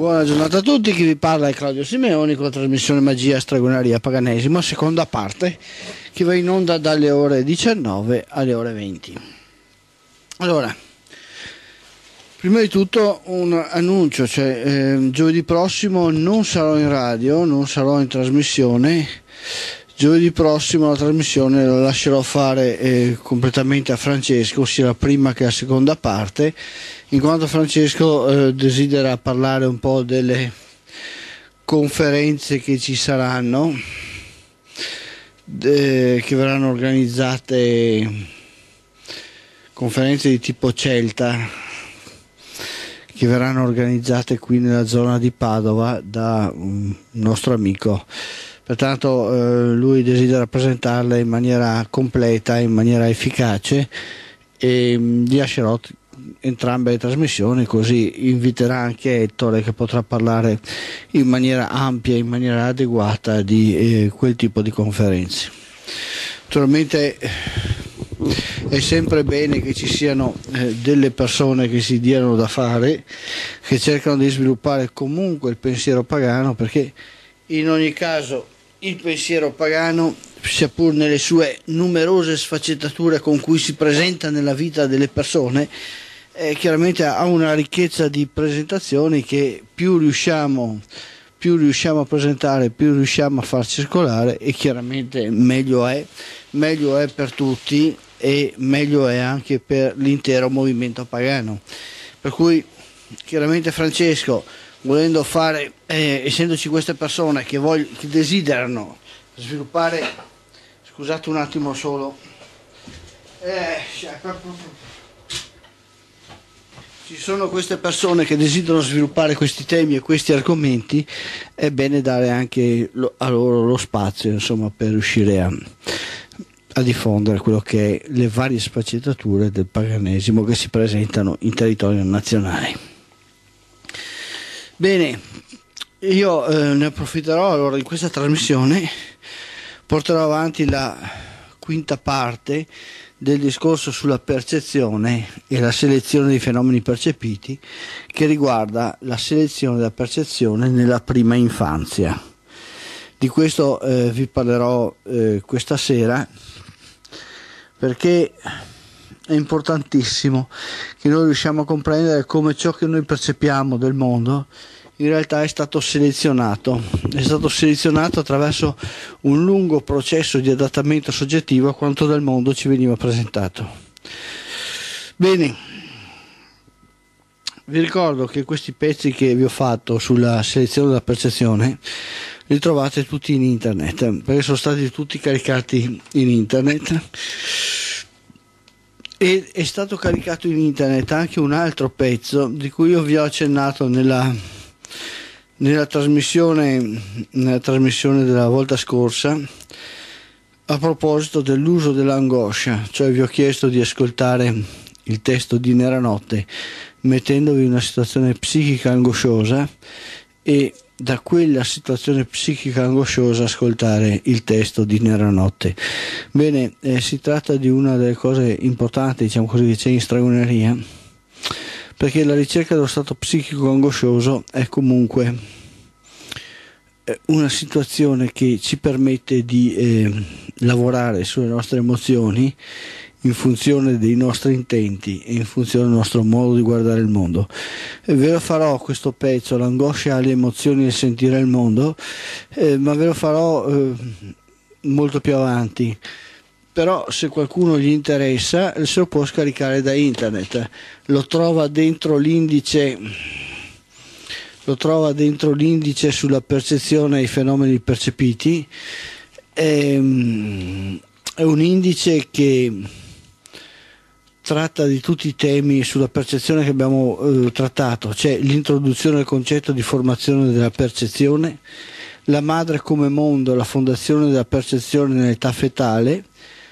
Buona giornata a tutti, chi vi parla è Claudio Simeoni con la trasmissione Magia Stragonaria Paganesimo, seconda parte, che va in onda dalle ore 19 alle ore 20. Allora, prima di tutto un annuncio, cioè eh, giovedì prossimo non sarò in radio, non sarò in trasmissione, giovedì prossimo la trasmissione la lascerò fare eh, completamente a Francesco, sia la prima che la seconda parte in quanto Francesco eh, desidera parlare un po' delle conferenze che ci saranno, de, che verranno organizzate, conferenze di tipo Celta, che verranno organizzate qui nella zona di Padova da un nostro amico. Pertanto eh, lui desidera presentarle in maniera completa, in maniera efficace e mh, vi lascerò entrambe le trasmissioni, così inviterà anche Ettore che potrà parlare in maniera ampia, in maniera adeguata di eh, quel tipo di conferenze. Naturalmente è sempre bene che ci siano eh, delle persone che si diano da fare, che cercano di sviluppare comunque il pensiero pagano, perché in ogni caso il pensiero pagano sia pur nelle sue numerose sfaccettature con cui si presenta nella vita delle persone, eh, chiaramente ha una ricchezza di presentazioni che più riusciamo, più riusciamo a presentare, più riusciamo a far circolare e chiaramente meglio è, meglio è per tutti e meglio è anche per l'intero movimento pagano. Per cui chiaramente Francesco, volendo fare, eh, essendoci queste persone che, voglio, che desiderano sviluppare, scusate un attimo solo, eh, ci sono queste persone che desiderano sviluppare questi temi e questi argomenti, è bene dare anche lo, a loro lo spazio insomma, per riuscire a, a, diffondere quello che è le varie sfaccettature del paganesimo che si presentano in territorio nazionale. Bene, io eh, ne approfitterò allora in questa trasmissione, porterò avanti la quinta parte del discorso sulla percezione e la selezione dei fenomeni percepiti che riguarda la selezione della percezione nella prima infanzia. Di questo eh, vi parlerò eh, questa sera perché è importantissimo che noi riusciamo a comprendere come ciò che noi percepiamo del mondo in realtà è stato selezionato, è stato selezionato attraverso un lungo processo di adattamento soggettivo a quanto dal mondo ci veniva presentato. Bene, vi ricordo che questi pezzi che vi ho fatto sulla selezione della percezione li trovate tutti in internet, perché sono stati tutti caricati in internet. E è stato caricato in internet anche un altro pezzo di cui io vi ho accennato nella nella trasmissione, nella trasmissione della volta scorsa a proposito dell'uso dell'angoscia, cioè vi ho chiesto di ascoltare il testo di Nera Notte mettendovi in una situazione psichica angosciosa e da quella situazione psichica angosciosa ascoltare il testo di Nera Notte. Bene, eh, si tratta di una delle cose importanti, diciamo così, che c'è in stragoneria perché la ricerca dello stato psichico angoscioso è comunque eh, una situazione che ci permette di eh, lavorare sulle nostre emozioni in funzione dei nostri intenti e in funzione del nostro modo di guardare il mondo. E ve lo farò questo pezzo, l'angoscia alle emozioni e sentire il mondo, eh, ma ve lo farò eh, molto più avanti. Però se qualcuno gli interessa se lo può scaricare da internet. Lo trova dentro l'indice lo trova dentro l'indice sulla percezione ai fenomeni percepiti. Ehm, è un indice che tratta di tutti i temi sulla percezione che abbiamo eh, trattato, c'è l'introduzione del concetto di formazione della percezione, la madre come mondo, la fondazione della percezione nell'età fetale,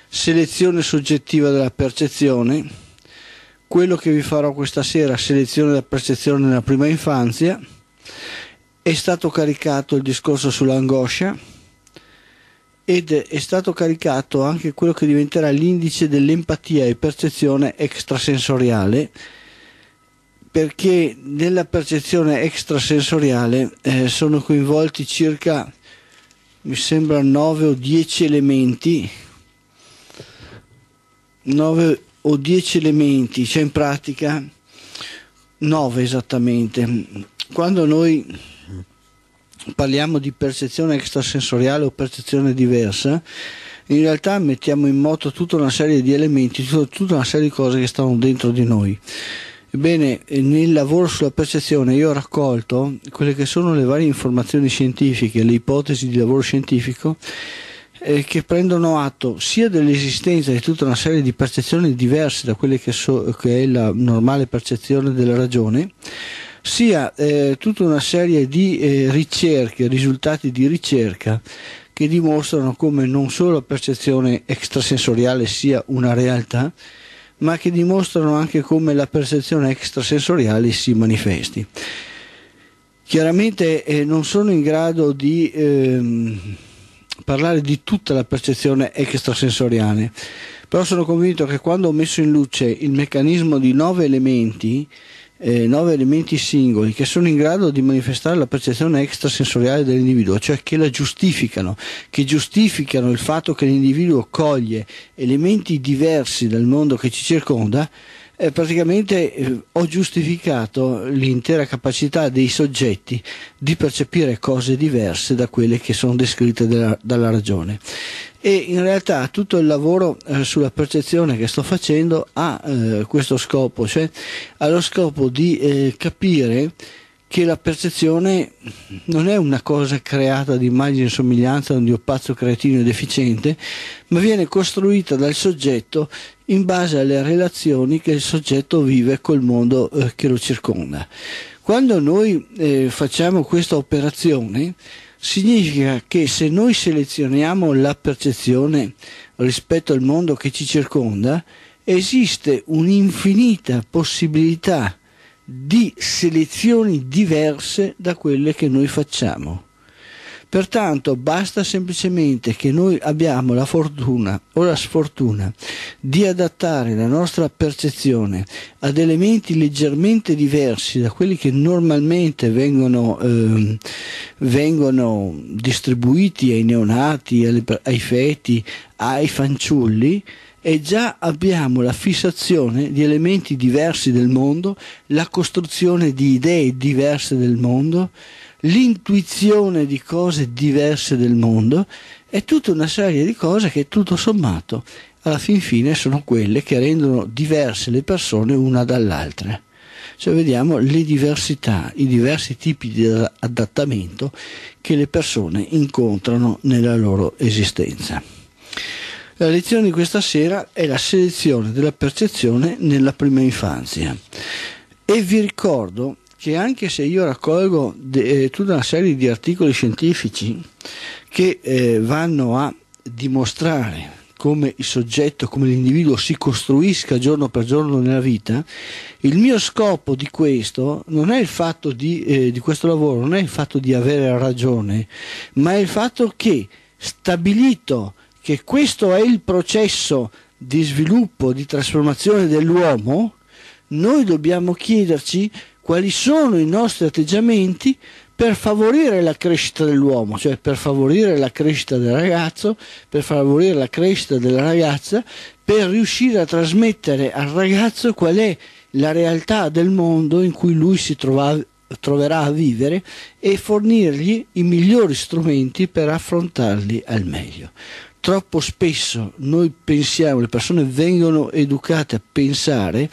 selezione soggettiva della percezione, quello che vi farò questa sera, selezione della percezione nella prima infanzia, è stato caricato il discorso sull'angoscia ed è stato caricato anche quello che diventerà l'indice dell'empatia e percezione extrasensoriale perché nella percezione extrasensoriale eh, sono coinvolti circa, mi sembra, 9 o 10 elementi, 9 o 10 elementi, cioè in pratica 9 esattamente. Quando noi parliamo di percezione extrasensoriale o percezione diversa, in realtà mettiamo in moto tutta una serie di elementi, tutta una serie di cose che stanno dentro di noi. Ebbene, nel lavoro sulla percezione io ho raccolto quelle che sono le varie informazioni scientifiche, le ipotesi di lavoro scientifico eh, che prendono atto sia dell'esistenza di tutta una serie di percezioni diverse da quelle che, so, che è la normale percezione della ragione, sia eh, tutta una serie di eh, ricerche, risultati di ricerca che dimostrano come non solo la percezione extrasensoriale sia una realtà, ma che dimostrano anche come la percezione extrasensoriale si manifesti. Chiaramente eh, non sono in grado di ehm, parlare di tutta la percezione extrasensoriale, però sono convinto che quando ho messo in luce il meccanismo di nove elementi, eh, nove elementi singoli che sono in grado di manifestare la percezione extrasensoriale dell'individuo, cioè che la giustificano, che giustificano il fatto che l'individuo coglie elementi diversi dal mondo che ci circonda, eh, praticamente eh, ho giustificato l'intera capacità dei soggetti di percepire cose diverse da quelle che sono descritte della, dalla ragione. E in realtà tutto il lavoro eh, sulla percezione che sto facendo ha eh, questo scopo, cioè ha lo scopo di eh, capire che la percezione non è una cosa creata di immagine e somiglianza da un dio pazzo cretino e deficiente, ma viene costruita dal soggetto in base alle relazioni che il soggetto vive col mondo eh, che lo circonda. Quando noi eh, facciamo questa operazione, significa che se noi selezioniamo la percezione rispetto al mondo che ci circonda, esiste un'infinita possibilità di selezioni diverse da quelle che noi facciamo. Pertanto basta semplicemente che noi abbiamo la fortuna o la sfortuna di adattare la nostra percezione ad elementi leggermente diversi da quelli che normalmente vengono, eh, vengono distribuiti ai neonati, ai feti, ai fanciulli, e già abbiamo la fissazione di elementi diversi del mondo, la costruzione di idee diverse del mondo, l'intuizione di cose diverse del mondo e tutta una serie di cose che tutto sommato alla fin fine sono quelle che rendono diverse le persone una dall'altra. Cioè vediamo le diversità, i diversi tipi di adattamento che le persone incontrano nella loro esistenza. La lezione di questa sera è la selezione della percezione nella prima infanzia. E vi ricordo che anche se io raccolgo de, eh, tutta una serie di articoli scientifici che eh, vanno a dimostrare come il soggetto, come l'individuo si costruisca giorno per giorno nella vita, il mio scopo di questo non è il fatto di, eh, di questo lavoro, non è il fatto di avere ragione, ma è il fatto che stabilito che questo è il processo di sviluppo, di trasformazione dell'uomo, noi dobbiamo chiederci quali sono i nostri atteggiamenti per favorire la crescita dell'uomo, cioè per favorire la crescita del ragazzo, per favorire la crescita della ragazza, per riuscire a trasmettere al ragazzo qual è la realtà del mondo in cui lui si trova, troverà a vivere e fornirgli i migliori strumenti per affrontarli al meglio troppo spesso noi pensiamo, le persone vengono educate a pensare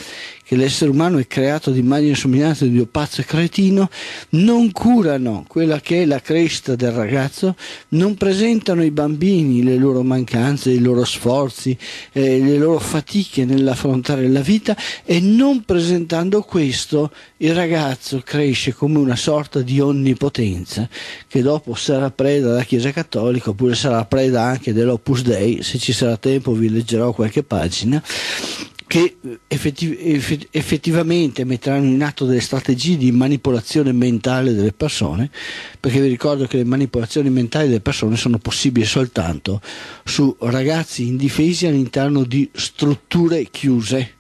che l'essere umano è creato di immagine e somiglianza di Dio pazzo e cretino, non curano quella che è la crescita del ragazzo, non presentano ai bambini le loro mancanze, i loro sforzi, eh, le loro fatiche nell'affrontare la vita e non presentando questo il ragazzo cresce come una sorta di onnipotenza che dopo sarà preda della Chiesa Cattolica oppure sarà preda anche dell'Opus Dei, se ci sarà tempo vi leggerò qualche pagina che effettiv- effettivamente metteranno in atto delle strategie di manipolazione mentale delle persone, perché vi ricordo che le manipolazioni mentali delle persone sono possibili soltanto su ragazzi indifesi all'interno di strutture chiuse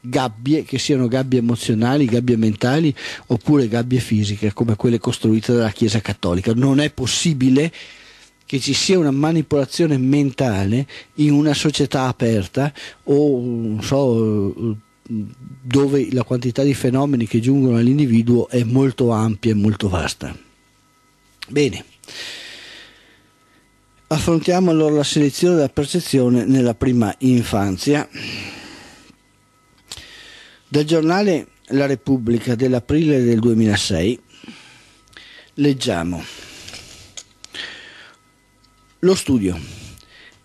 gabbie, che siano gabbie emozionali, gabbie mentali oppure gabbie fisiche come quelle costruite dalla Chiesa Cattolica. Non è possibile che ci sia una manipolazione mentale in una società aperta o non so dove la quantità di fenomeni che giungono all'individuo è molto ampia e molto vasta. Bene. Affrontiamo allora la selezione della percezione nella prima infanzia. Dal giornale La Repubblica dell'aprile del 2006 leggiamo lo studio.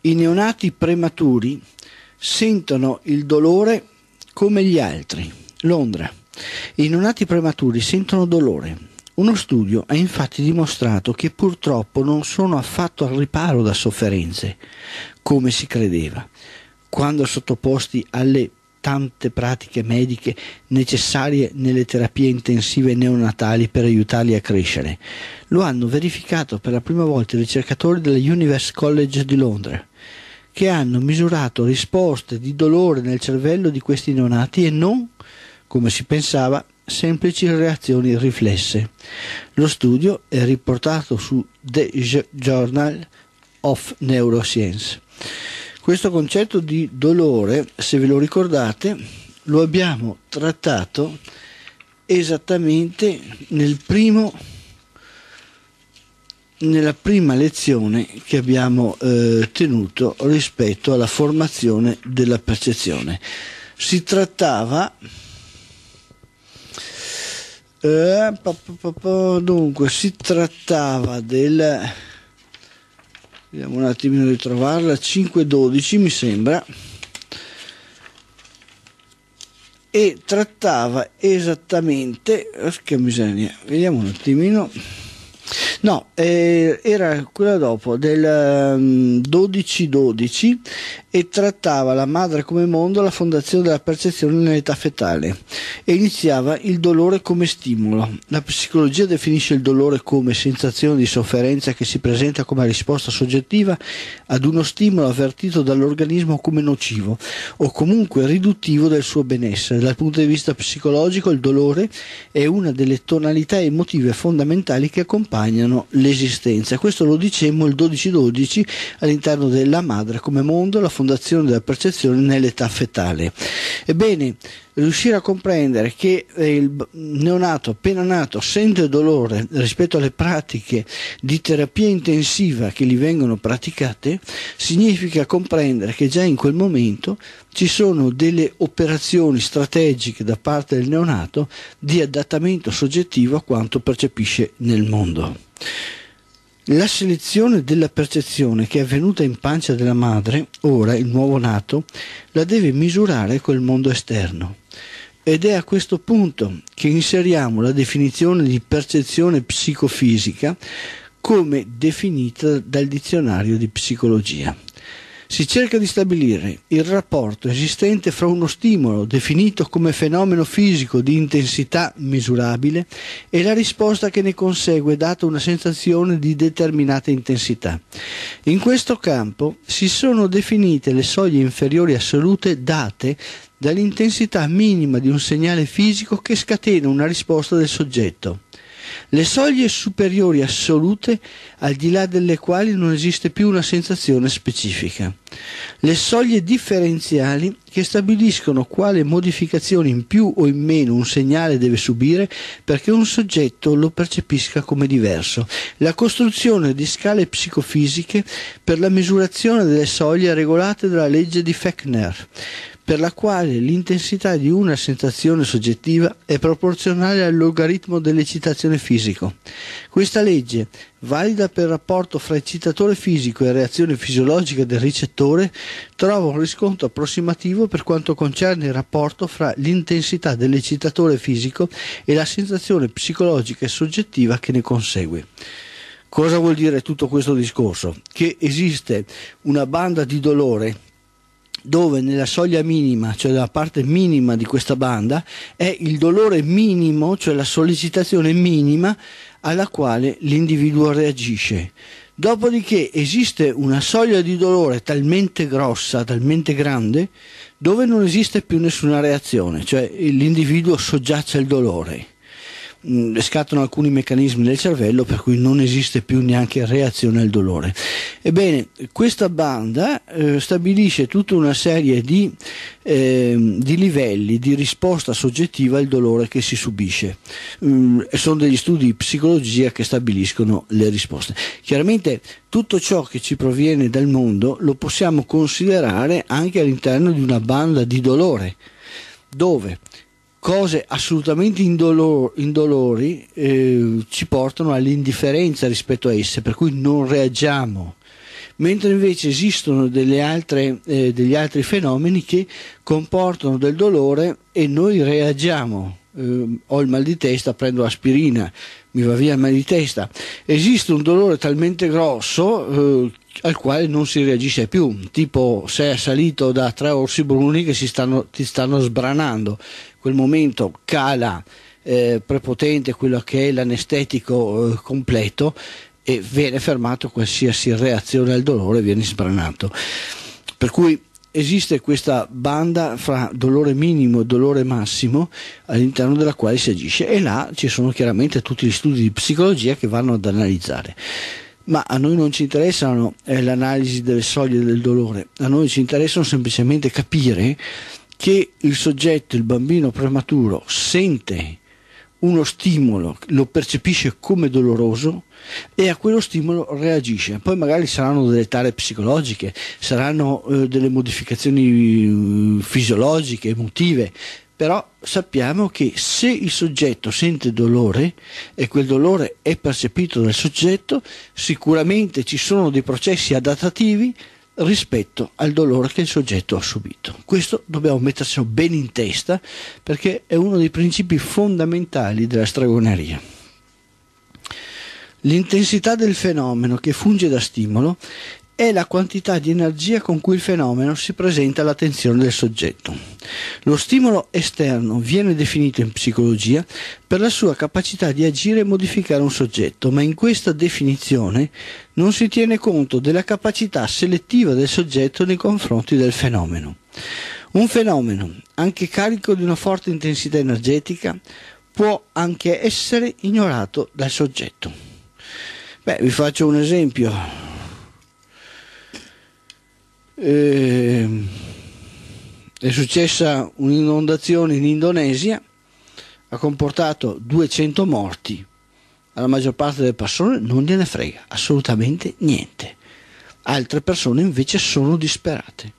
I neonati prematuri sentono il dolore come gli altri. Londra. I neonati prematuri sentono dolore. Uno studio ha infatti dimostrato che purtroppo non sono affatto al riparo da sofferenze, come si credeva, quando sottoposti alle tante pratiche mediche necessarie nelle terapie intensive neonatali per aiutarli a crescere. Lo hanno verificato per la prima volta i ricercatori della University College di Londra, che hanno misurato risposte di dolore nel cervello di questi neonati e non, come si pensava, semplici reazioni riflesse. Lo studio è riportato su The Journal of Neuroscience. Questo concetto di dolore, se ve lo ricordate, lo abbiamo trattato esattamente nel primo, nella prima lezione che abbiamo eh, tenuto rispetto alla formazione della percezione. Si trattava eh, dunque si trattava del vediamo un attimino di trovarla. 512 mi sembra. E trattava esattamente che miseria. Vediamo un attimino No, eh, era quella dopo del um, 12-12 e trattava la madre come mondo, la fondazione della percezione nell'età fetale e iniziava il dolore come stimolo. La psicologia definisce il dolore come sensazione di sofferenza che si presenta come risposta soggettiva ad uno stimolo avvertito dall'organismo come nocivo o comunque riduttivo del suo benessere. Dal punto di vista psicologico il dolore è una delle tonalità emotive fondamentali che accompagnano accompagnano l'esistenza. Questo lo dicemmo il 12-12 all'interno della madre come mondo, la fondazione della percezione nell'età fetale. Ebbene, riuscire a comprendere che il neonato appena nato sente dolore rispetto alle pratiche di terapia intensiva che gli vengono praticate, significa comprendere che già in quel momento ci sono delle operazioni strategiche da parte del neonato di adattamento soggettivo a quanto percepisce nel mondo. La selezione della percezione che è avvenuta in pancia della madre, ora il nuovo nato, la deve misurare col mondo esterno. Ed è a questo punto che inseriamo la definizione di percezione psicofisica come definita dal dizionario di psicologia. Si cerca di stabilire il rapporto esistente fra uno stimolo definito come fenomeno fisico di intensità misurabile e la risposta che ne consegue data una sensazione di determinata intensità. In questo campo si sono definite le soglie inferiori assolute date dall'intensità minima di un segnale fisico che scatena una risposta del soggetto. Le soglie superiori assolute al di là delle quali non esiste più una sensazione specifica, le soglie differenziali che stabiliscono quale modificazione in più o in meno un segnale deve subire perché un soggetto lo percepisca come diverso, la costruzione di scale psicofisiche per la misurazione delle soglie regolate dalla legge di Fechner per la quale l'intensità di una sensazione soggettiva è proporzionale al logaritmo dell'eccitazione fisico. Questa legge, valida per il rapporto fra eccitatore fisico e reazione fisiologica del ricettore, trova un riscontro approssimativo per quanto concerne il rapporto fra l'intensità dell'eccitatore fisico e la sensazione psicologica e soggettiva che ne consegue. Cosa vuol dire tutto questo discorso? Che esiste una banda di dolore dove nella soglia minima, cioè la parte minima di questa banda, è il dolore minimo, cioè la sollecitazione minima alla quale l'individuo reagisce. Dopodiché esiste una soglia di dolore talmente grossa, talmente grande, dove non esiste più nessuna reazione, cioè l'individuo soggiace al dolore mh, scattano alcuni meccanismi del cervello per cui non esiste più neanche reazione al dolore. Ebbene, questa banda eh, stabilisce tutta una serie di, eh, di, livelli di risposta soggettiva al dolore che si subisce. Mm, sono degli studi di psicologia che stabiliscono le risposte. Chiaramente tutto ciò che ci proviene dal mondo lo possiamo considerare anche all'interno di una banda di dolore, dove cose assolutamente indolor- indolori eh, ci portano all'indifferenza rispetto a esse, per cui non reagiamo. Mentre invece esistono altre, eh, degli altri fenomeni che comportano del dolore e noi reagiamo. Eh, ho il mal di testa, prendo aspirina, mi va via il mal di testa. Esiste un dolore talmente grosso eh, al quale non si reagisce più, tipo sei assalito da tre orsi bruni che stanno, ti stanno sbranando quel momento cala eh, prepotente quello che è l'anestetico eh, completo e viene fermato qualsiasi reazione al dolore, viene sbranato. Per cui esiste questa banda fra dolore minimo e dolore massimo all'interno della quale si agisce e là ci sono chiaramente tutti gli studi di psicologia che vanno ad analizzare. Ma a noi non ci interessano eh, l'analisi delle soglie del dolore, a noi ci interessano semplicemente capire che il soggetto, il bambino prematuro, sente uno stimolo, lo percepisce come doloroso e a quello stimolo reagisce. Poi magari saranno delle tare psicologiche, saranno eh, delle modificazioni eh, fisiologiche, emotive, però sappiamo che se il soggetto sente dolore e quel dolore è percepito dal soggetto, sicuramente ci sono dei processi adattativi rispetto al dolore che il soggetto ha subito. Questo dobbiamo mettercelo bene in testa perché è uno dei principi fondamentali della stregoneria. L'intensità del fenomeno che funge da stimolo è la quantità di energia con cui il fenomeno si presenta all'attenzione del soggetto. Lo stimolo esterno viene definito in psicologia per la sua capacità di agire e modificare un soggetto, ma in questa definizione non si tiene conto della capacità selettiva del soggetto nei confronti del fenomeno. Un fenomeno, anche carico di una forte intensità energetica, può anche essere ignorato dal soggetto. Beh, vi faccio un esempio eh, è successa un'inondazione in Indonesia, ha comportato 200 morti, alla maggior parte delle persone non gliene frega assolutamente niente, altre persone invece sono disperate,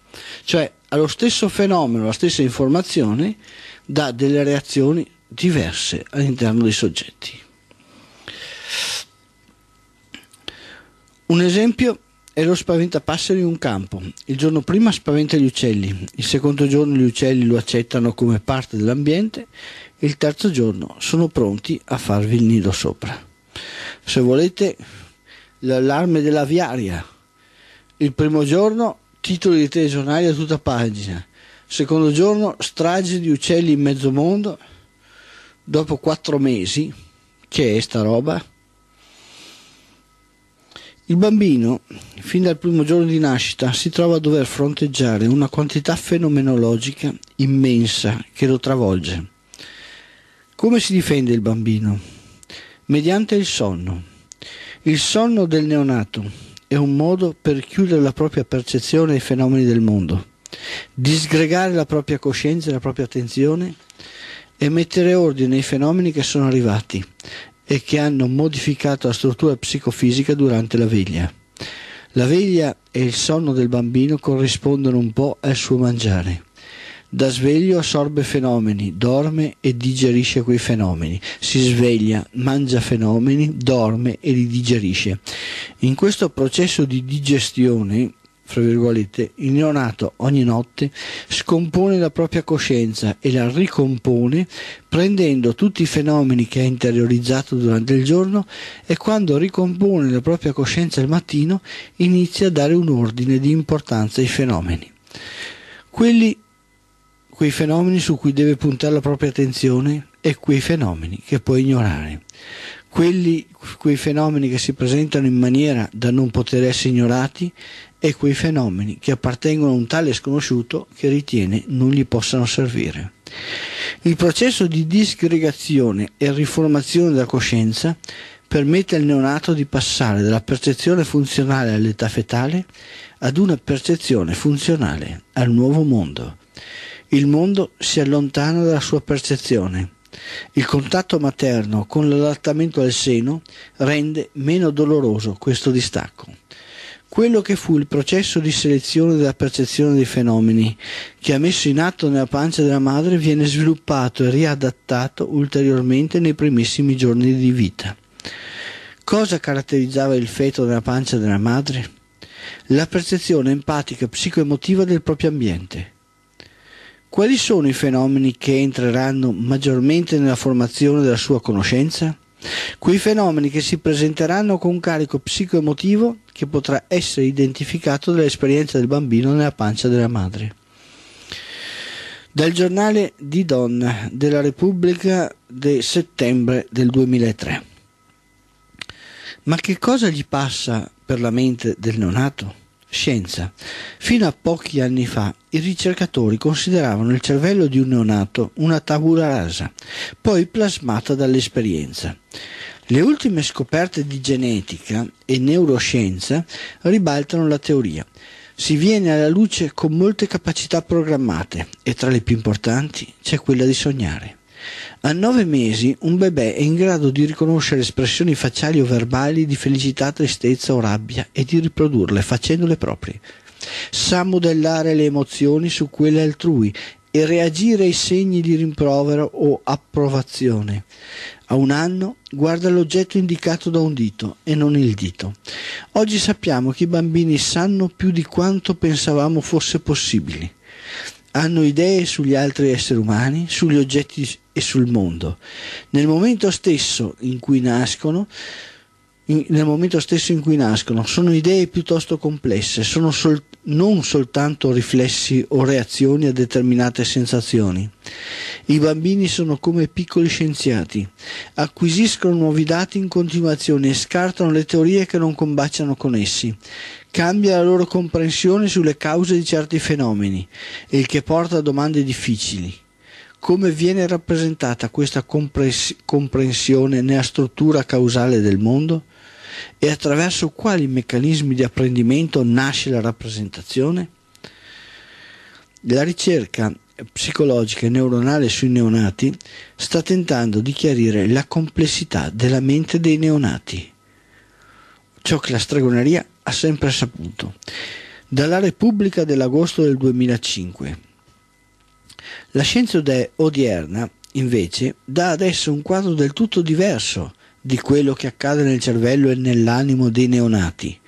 cioè allo stesso fenomeno, la stessa informazione dà delle reazioni diverse all'interno dei soggetti. Un esempio è lo spaventapasseri in un campo. Il giorno prima spaventa gli uccelli, il secondo giorno gli uccelli lo accettano come parte dell'ambiente, il terzo giorno sono pronti a farvi il nido sopra. Se volete, l'allarme dell'aviaria. Il primo giorno titoli di telegiornali a tutta pagina. Secondo giorno strage di uccelli in mezzo mondo. Dopo quattro mesi, che è sta roba? Il bambino, fin dal primo giorno di nascita, si trova a dover fronteggiare una quantità fenomenologica immensa che lo travolge. Come si difende il bambino? Mediante il sonno. Il sonno del neonato è un modo per chiudere la propria percezione ai fenomeni del mondo, disgregare la propria coscienza e la propria attenzione e mettere ordine ai fenomeni che sono arrivati e che hanno modificato la struttura psicofisica durante la veglia. La veglia e il sonno del bambino corrispondono un po' al suo mangiare. Da sveglio assorbe fenomeni, dorme e digerisce quei fenomeni. Si sveglia, mangia fenomeni, dorme e li digerisce. In questo processo di digestione fra virgolette, il neonato ogni notte scompone la propria coscienza e la ricompone prendendo tutti i fenomeni che ha interiorizzato durante il giorno e quando ricompone la propria coscienza il mattino inizia a dare un ordine di importanza ai fenomeni. Quelli, quei fenomeni su cui deve puntare la propria attenzione e quei fenomeni che può ignorare. Quelli, quei fenomeni che si presentano in maniera da non poter essere ignorati e quei fenomeni che appartengono a un tale sconosciuto che ritiene non gli possano servire. Il processo di disgregazione e riformazione della coscienza permette al neonato di passare dalla percezione funzionale all'età fetale ad una percezione funzionale al nuovo mondo. Il mondo si allontana dalla sua percezione. Il contatto materno con l'allattamento al seno rende meno doloroso questo distacco. Quello che fu il processo di selezione della percezione dei fenomeni che ha messo in atto nella pancia della madre viene sviluppato e riadattato ulteriormente nei primissimi giorni di vita. Cosa caratterizzava il feto nella pancia della madre? La percezione empatica psicoemotiva del proprio ambiente. Quali sono i fenomeni che entreranno maggiormente nella formazione della sua conoscenza? Quei fenomeni che si presenteranno con un carico psicoemotivo che potrà essere identificato dall'esperienza del bambino nella pancia della madre. Dal giornale di Donna della Repubblica del settembre del 2003. Ma che cosa gli passa per la mente del neonato? Scienza. Fino a pochi anni fa i ricercatori consideravano il cervello di un neonato una tabula rasa, poi plasmata dall'esperienza. Le ultime scoperte di genetica e neuroscienza ribaltano la teoria. Si viene alla luce con molte capacità programmate e tra le più importanti c'è quella di sognare. A nove mesi un bebè è in grado di riconoscere espressioni facciali o verbali di felicità, tristezza o rabbia e di riprodurle facendole proprie. Sa modellare le emozioni su quelle altrui e reagire ai segni di rimprovero o approvazione. A un anno guarda l'oggetto indicato da un dito e non il dito. Oggi sappiamo che i bambini sanno più di quanto pensavamo fosse possibile hanno idee sugli altri esseri umani, sugli oggetti e sul mondo. Nel momento stesso in cui nascono, in, nel momento stesso in cui nascono, sono idee piuttosto complesse, sono sol, non soltanto riflessi o reazioni a determinate sensazioni. I bambini sono come piccoli scienziati, acquisiscono nuovi dati in continuazione e scartano le teorie che non combaciano con essi cambia la loro comprensione sulle cause di certi fenomeni, il che porta a domande difficili. Come viene rappresentata questa comprensione nella struttura causale del mondo? E attraverso quali meccanismi di apprendimento nasce la rappresentazione? La ricerca psicologica e neuronale sui neonati sta tentando di chiarire la complessità della mente dei neonati ciò che la stregoneria ha sempre saputo. Dalla Repubblica dell'agosto del 2005. La scienza odierna, invece, dà adesso un quadro del tutto diverso di quello che accade nel cervello e nell'animo dei neonati.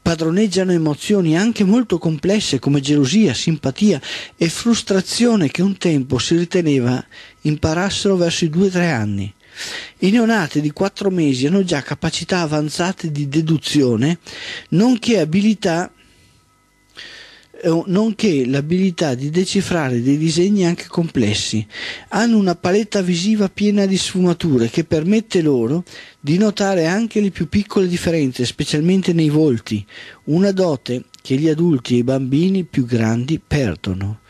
Padroneggiano emozioni anche molto complesse come gelosia, simpatia e frustrazione che un tempo si riteneva imparassero verso i due o tre anni. I neonati di 4 mesi hanno già capacità avanzate di deduzione, nonché abilità eh, nonché l'abilità di decifrare dei disegni anche complessi. Hanno una paletta visiva piena di sfumature che permette loro di notare anche le più piccole differenze, specialmente nei volti, una dote che gli adulti e i bambini più grandi perdono.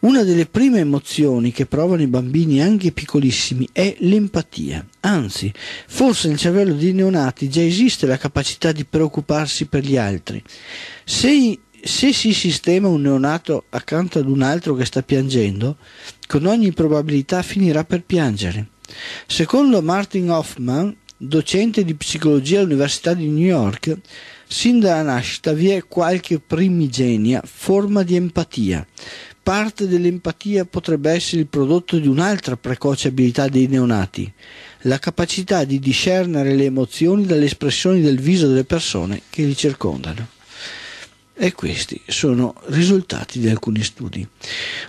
Una delle prime emozioni che provano i bambini anche piccolissimi è l'empatia. Anzi, forse nel cervello dei neonati già esiste la capacità di preoccuparsi per gli altri. Se, se si sistema un neonato accanto ad un altro che sta piangendo, con ogni probabilità finirà per piangere. Secondo Martin Hoffman, docente di psicologia all'Università di New York, sin dalla nascita vi è qualche primigenia forma di empatia. Parte dell'empatia potrebbe essere il prodotto di un'altra precoce abilità dei neonati, la capacità di discernere le emozioni dalle espressioni del viso delle persone che li circondano. E questi sono risultati di alcuni studi.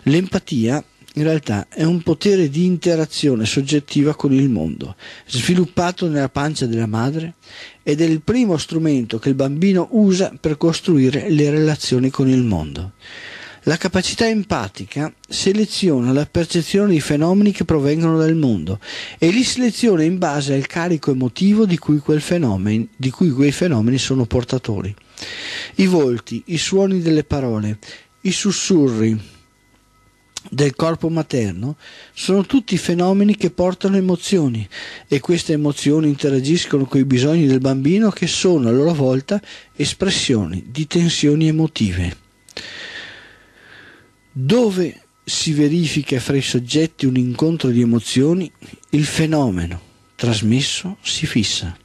L'empatia in realtà è un potere di interazione soggettiva con il mondo, sviluppato nella pancia della madre ed è il primo strumento che il bambino usa per costruire le relazioni con il mondo. La capacità empatica seleziona la percezione dei fenomeni che provengono dal mondo e li seleziona in base al carico emotivo di cui, fenomeno, di cui quei fenomeni sono portatori. I volti, i suoni delle parole, i sussurri del corpo materno sono tutti fenomeni che portano emozioni e queste emozioni interagiscono con i bisogni del bambino che sono a loro volta espressioni di tensioni emotive. Dove si verifica fra i soggetti un incontro di emozioni, il fenomeno trasmesso si fissa.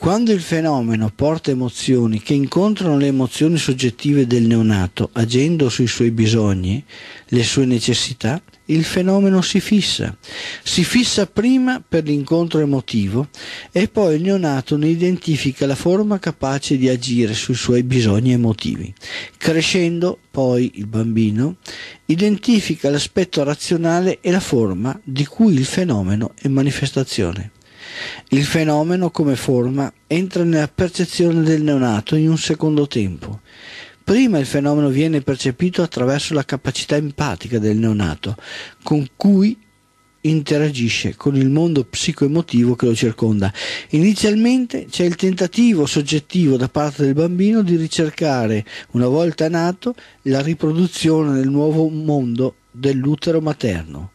Quando il fenomeno porta emozioni che incontrano le emozioni soggettive del neonato agendo sui suoi bisogni, le sue necessità, il fenomeno si fissa. Si fissa prima per l'incontro emotivo e poi il neonato ne identifica la forma capace di agire sui suoi bisogni emotivi. Crescendo poi il bambino identifica l'aspetto razionale e la forma di cui il fenomeno è manifestazione. Il fenomeno come forma entra nella percezione del neonato in un secondo tempo. Prima il fenomeno viene percepito attraverso la capacità empatica del neonato, con cui interagisce con il mondo psicoemotivo che lo circonda. Inizialmente c'è il tentativo soggettivo da parte del bambino di ricercare, una volta nato, la riproduzione nel nuovo mondo dell'utero materno.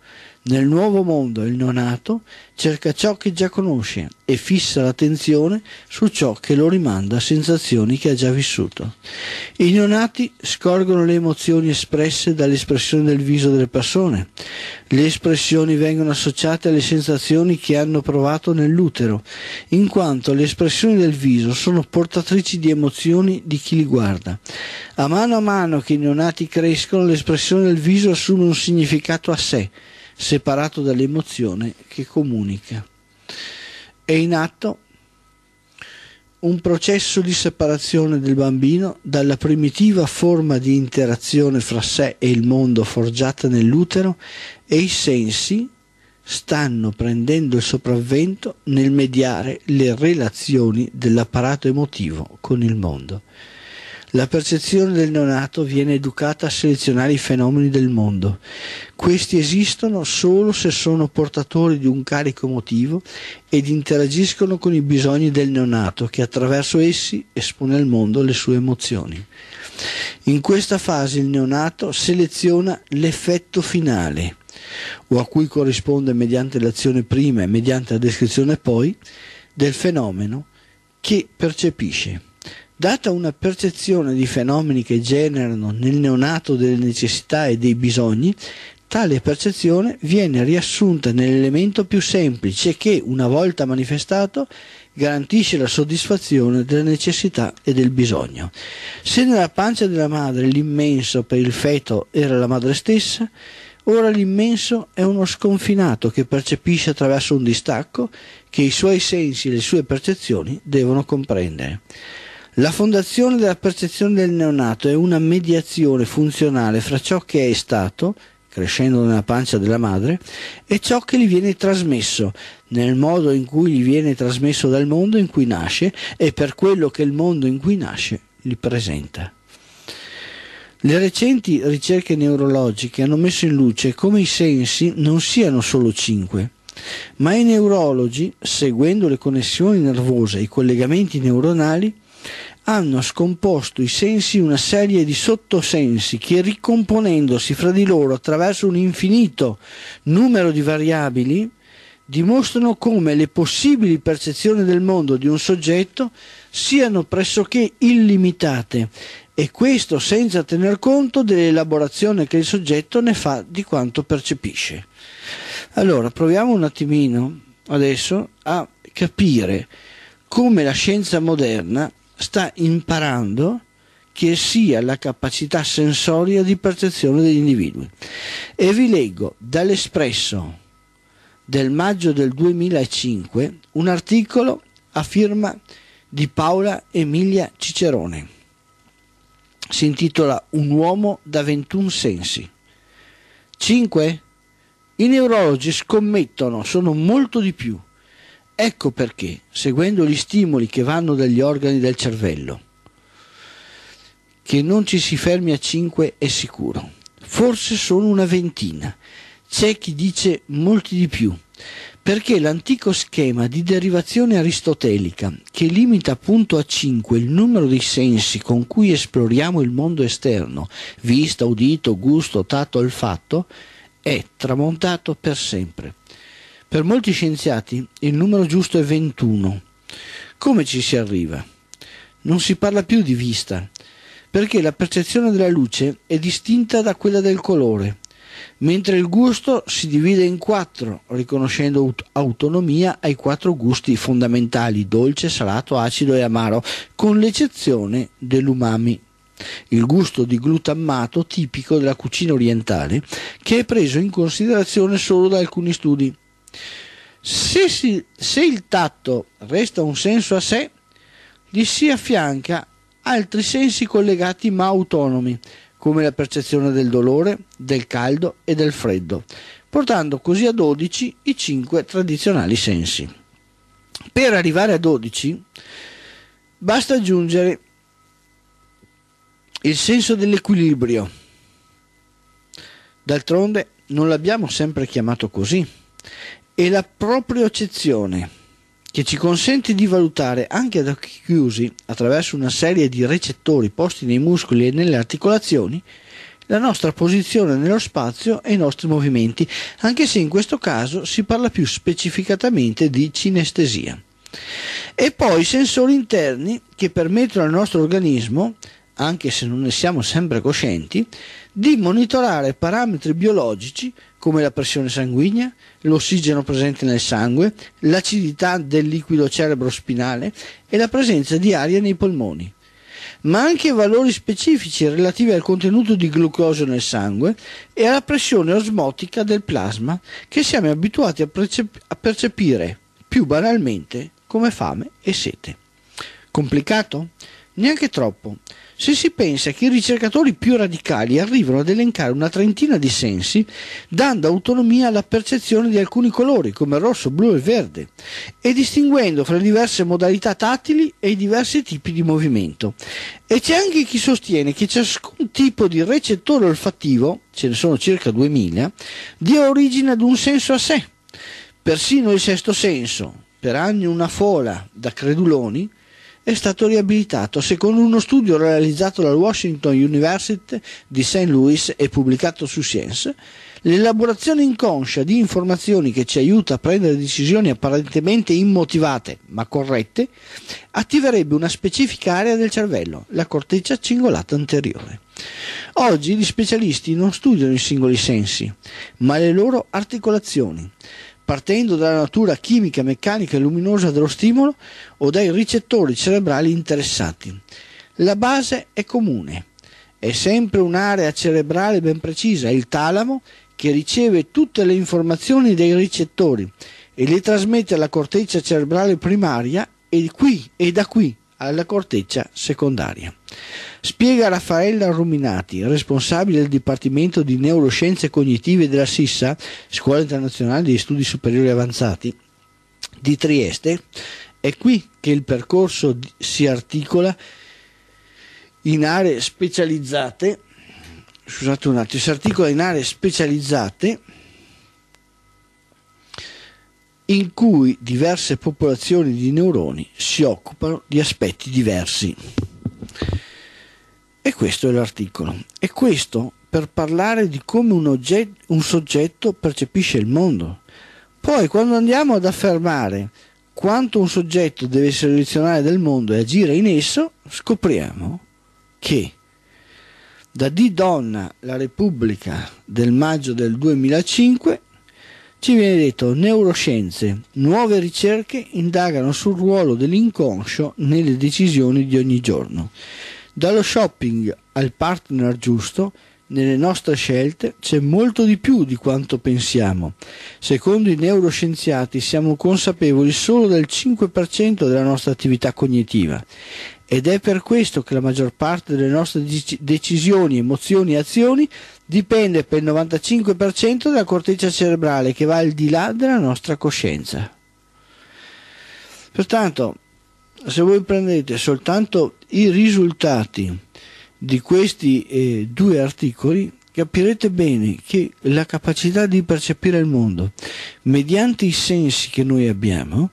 Nel nuovo mondo il neonato cerca ciò che già conosce e fissa l'attenzione su ciò che lo rimanda a sensazioni che ha già vissuto. I neonati scorgono le emozioni espresse dall'espressione del viso delle persone. Le espressioni vengono associate alle sensazioni che hanno provato nell'utero, in quanto le espressioni del viso sono portatrici di emozioni di chi li guarda. A mano a mano che i neonati crescono, l'espressione del viso assume un significato a sé separato dall'emozione che comunica. È in atto un processo di separazione del bambino dalla primitiva forma di interazione fra sé e il mondo forgiata nell'utero e i sensi stanno prendendo il sopravvento nel mediare le relazioni dell'apparato emotivo con il mondo. La percezione del neonato viene educata a selezionare i fenomeni del mondo. Questi esistono solo se sono portatori di un carico emotivo ed interagiscono con i bisogni del neonato che attraverso essi espone al mondo le sue emozioni. In questa fase il neonato seleziona l'effetto finale, o a cui corrisponde mediante l'azione prima e mediante la descrizione poi, del fenomeno che percepisce. Data una percezione di fenomeni che generano nel neonato delle necessità e dei bisogni, tale percezione viene riassunta nell'elemento più semplice che, una volta manifestato, garantisce la soddisfazione della necessità e del bisogno. Se nella pancia della madre l'immenso per il feto era la madre stessa, ora l'immenso è uno sconfinato che percepisce attraverso un distacco che i suoi sensi e le sue percezioni devono comprendere. La fondazione della percezione del neonato è una mediazione funzionale fra ciò che è stato, crescendo nella pancia della madre, e ciò che gli viene trasmesso, nel modo in cui gli viene trasmesso dal mondo in cui nasce e per quello che il mondo in cui nasce gli presenta. Le recenti ricerche neurologiche hanno messo in luce come i sensi non siano solo cinque, ma i neurologi, seguendo le connessioni nervose e i collegamenti neuronali, hanno scomposto i sensi una serie di sottosensi che ricomponendosi fra di loro attraverso un infinito numero di variabili dimostrano come le possibili percezioni del mondo di un soggetto siano pressoché illimitate e questo senza tener conto dell'elaborazione che il soggetto ne fa di quanto percepisce. Allora proviamo un attimino adesso a capire come la scienza moderna sta imparando che sia la capacità sensoria di percezione degli individui. E vi leggo dall'Espresso del maggio del 2005 un articolo a firma di Paola Emilia Cicerone. Si intitola Un uomo da 21 sensi. 5. I neurologi scommettono, sono molto di più Ecco perché, seguendo gli stimoli che vanno dagli organi del cervello, che non ci si fermi a 5 è sicuro. Forse sono una ventina. C'è chi dice molti di più. perché l'antico schema di derivazione aristotelica che limita appunto a 5 il numero di sensi con cui esploriamo il mondo esterno, vista, udito, gusto, tatto, olfatto, è tramontato per sempre. Per molti scienziati il numero giusto è 21. Come ci si arriva? Non si parla più di vista, perché la percezione della luce è distinta da quella del colore mentre il gusto si divide in quattro, riconoscendo autonomia ai quattro gusti fondamentali dolce, salato, acido e amaro, con l'eccezione dell'umami. Il gusto di glutammato tipico della cucina orientale, che è preso in considerazione solo da alcuni studi. Se, si, se il tatto resta un senso a sé, gli si affianca altri sensi collegati ma autonomi, come la percezione del dolore, del caldo e del freddo, portando così a 12 i cinque tradizionali sensi. Per arrivare a 12 basta aggiungere il senso dell'equilibrio. D'altronde non l'abbiamo sempre chiamato così. È la propriocezione che ci consente di valutare anche ad occhi chiusi, attraverso una serie di recettori posti nei muscoli e nelle articolazioni, la nostra posizione nello spazio e i nostri movimenti, anche se in questo caso si parla più specificatamente di cinestesia. E poi sensori interni che permettono al nostro organismo, anche se non ne siamo sempre coscienti, di monitorare parametri biologici come la pressione sanguigna, l'ossigeno presente nel sangue, l'acidità del liquido cerebrospinale e la presenza di aria nei polmoni, ma anche valori specifici relativi al contenuto di glucosio nel sangue e alla pressione osmotica del plasma che siamo abituati a, percep- a percepire più banalmente come fame e sete. Complicato? Neanche troppo. Se si pensa che i ricercatori più radicali arrivano ad elencare una trentina di sensi, dando autonomia alla percezione di alcuni colori, come rosso, blu e verde, e distinguendo fra le diverse modalità tattili e i diversi tipi di movimento. E c'è anche chi sostiene che ciascun tipo di recettore olfattivo, ce ne sono circa 2000, dia origine ad un senso a sé. Persino il sesto senso, per anni una fola da creduloni, è stato riabilitato secondo uno studio realizzato dalla Washington University di St. Louis e pubblicato su Science. L'elaborazione inconscia di informazioni che ci aiuta a prendere decisioni apparentemente immotivate ma corrette attiverebbe una specifica area del cervello, la corteccia cingolata anteriore. Oggi gli specialisti non studiano i singoli sensi, ma le loro articolazioni partendo dalla natura chimica, meccanica e luminosa dello stimolo o dai ricettori cerebrali interessati. La base è comune, è sempre un'area cerebrale ben precisa, il talamo, che riceve tutte le informazioni dai ricettori e le trasmette alla corteccia cerebrale primaria e, qui, e da qui alla corteccia secondaria. Spiega Raffaella Ruminati, responsabile del Dipartimento di Neuroscienze Cognitive della SISSA, Scuola Internazionale di Studi Superiori Avanzati, di Trieste, è qui che il percorso si articola in aree specializzate, scusate un attimo, si articola in aree specializzate in cui diverse popolazioni di neuroni si occupano di aspetti diversi. E questo è l'articolo. E questo per parlare di come un, oggetto, un soggetto percepisce il mondo. Poi quando andiamo ad affermare quanto un soggetto deve selezionare del mondo e agire in esso, scopriamo che da Di Donna, la Repubblica del maggio del 2005, ci viene detto neuroscienze, nuove ricerche indagano sul ruolo dell'inconscio nelle decisioni di ogni giorno. Dallo shopping al partner giusto, nelle nostre scelte c'è molto di più di quanto pensiamo. Secondo i neuroscienziati siamo consapevoli solo del 5% della nostra attività cognitiva ed è per questo che la maggior parte delle nostre decisioni, emozioni e azioni dipende per il 95% dalla corteccia cerebrale che va al di là della nostra coscienza. Pertanto, se voi prendete soltanto i risultati di questi eh, due articoli capirete bene che la capacità di percepire il mondo mediante i sensi che noi abbiamo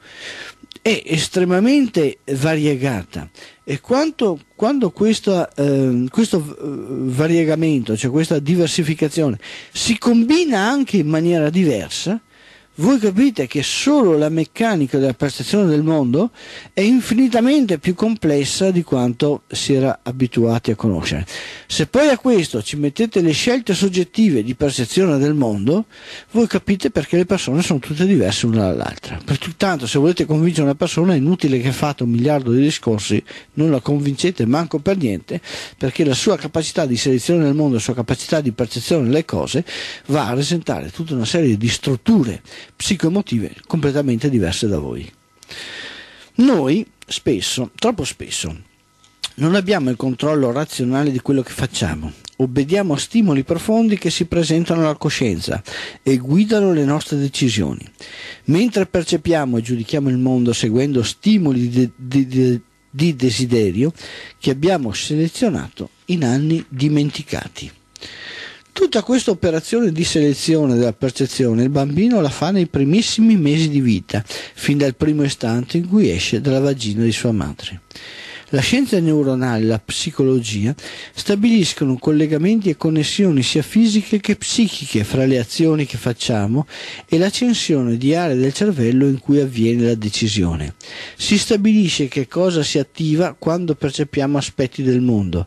è estremamente variegata. E quanto, quando questo, eh, questo variegamento, cioè questa diversificazione, si combina anche in maniera diversa, voi capite che solo la meccanica della percezione del mondo è infinitamente più complessa di quanto si era abituati a conoscere. Se poi a questo ci mettete le scelte soggettive di percezione del mondo, voi capite perché le persone sono tutte diverse l'una dall'altra. Pertanto se volete convincere una persona è inutile che fate un miliardo di discorsi, non la convincete manco per niente, perché la sua capacità di selezione del mondo, la sua capacità di percezione delle cose va a presentare tutta una serie di strutture psicoemotive completamente diverse da voi. Noi spesso, troppo spesso, non abbiamo il controllo razionale di quello che facciamo, obbediamo a stimoli profondi che si presentano alla coscienza e guidano le nostre decisioni. Mentre percepiamo e giudichiamo il mondo seguendo stimoli di, di, di, di desiderio che abbiamo selezionato in anni dimenticati. Tutta questa operazione di selezione della percezione il bambino la fa nei primissimi mesi di vita, fin dal primo istante in cui esce dalla vagina di sua madre. La scienza neuronale e la psicologia stabiliscono collegamenti e connessioni sia fisiche che psichiche fra le azioni che facciamo e l'accensione di aree del cervello in cui avviene la decisione. Si stabilisce che cosa si attiva quando percepiamo aspetti del mondo,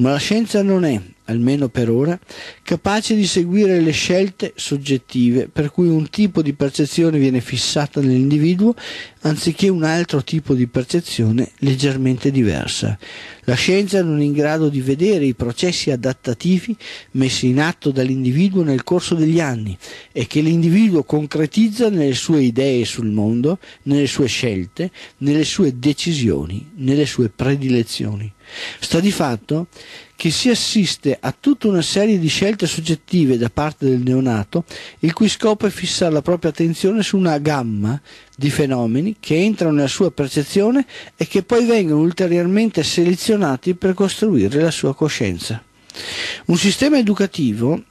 ma la scienza non è, almeno per ora, capace di seguire le scelte soggettive per cui un tipo di percezione viene fissata nell'individuo anziché un altro tipo di percezione leggermente diversa. La scienza non è in grado di vedere i processi adattativi messi in atto dall'individuo nel corso degli anni e che l'individuo concretizza nelle sue idee sul mondo, nelle sue scelte, nelle sue decisioni, nelle sue predilezioni. Sta di fatto che si assiste a tutta una serie di scelte soggettive da parte del neonato, il cui scopo è fissare la propria attenzione su una gamma di fenomeni che entrano nella sua percezione e che poi vengono ulteriormente selezionati per costruire la sua coscienza. Un sistema educativo